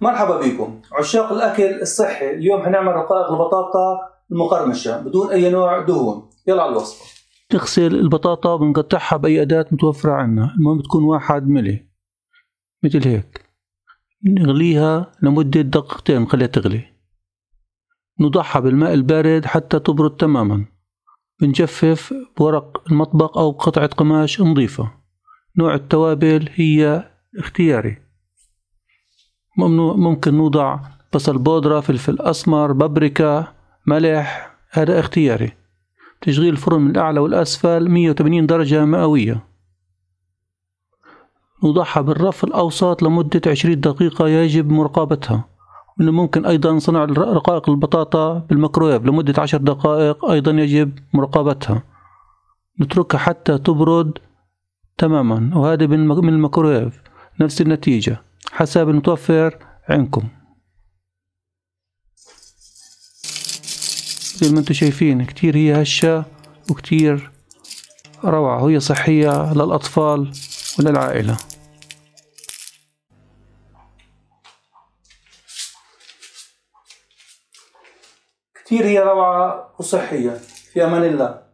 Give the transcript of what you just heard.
مرحبا بكم. عشاق الأكل الصحي. اليوم حنعمل رقائق البطاطا المقرمشة بدون أي نوع دهون. يلا على الوصفة نغسل البطاطا وبنقطعها بأي أداة متوفرة عنا المهم تكون واحد ملي. مثل هيك. نغليها لمدة دقيقتين. نخليها تغلي. نضعها بالماء البارد حتى تبرد تماما. بنجفف بورق المطبخ أو بقطعة قماش نظيفة. نوع التوابل هي اختياري. ممكن نوضع بصل بودرة فلفل أسمر بابريكا ملح هذا اختياري. تشغيل الفرن من الأعلى والأسفل 180 درجة مئوية. نوضعها بالرف الأوسط لمدة 20 دقيقة يجب مراقبتها. من الممكن أيضا صنع رقائق البطاطا بالميكرويف لمدة 10 دقائق أيضا يجب مراقبتها. نتركها حتى تبرد تماما وهذا من الميكرويف. نفس النتيجة. حسب المتوفر عندكم زي ما أنتم شايفين كتير هي هشة وكتير روعة. وهي صحية للأطفال وللعائلة. كتير هي روعة وصحية في أمان الله.